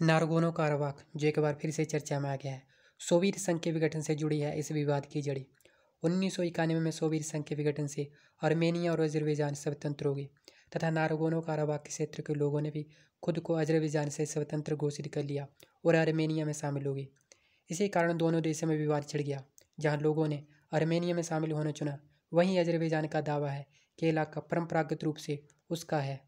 नारगोनो कारवाक जो एक बार फिर से चर्चा में आ गया है, सोवियत संघ के विघटन से जुड़ी है इस विवाद की जड़ी। उन्नीस सौ इक्यानवे में सोवियत संघ के विघटन से आर्मेनिया और अजरबैजान स्वतंत्र हो गए, तथा नारगोनो के क्षेत्र के लोगों ने भी खुद को अजरबैजान से स्वतंत्र घोषित कर लिया और आर्मेनिया में शामिल हो गए। इसी कारण दोनों देशों में विवाद छिड़ गया, जहाँ लोगों ने आर्मेनिया में शामिल होना चुना। वहीं अजरबैजान का दावा है कि इलाका परंपरागत रूप से उसका है।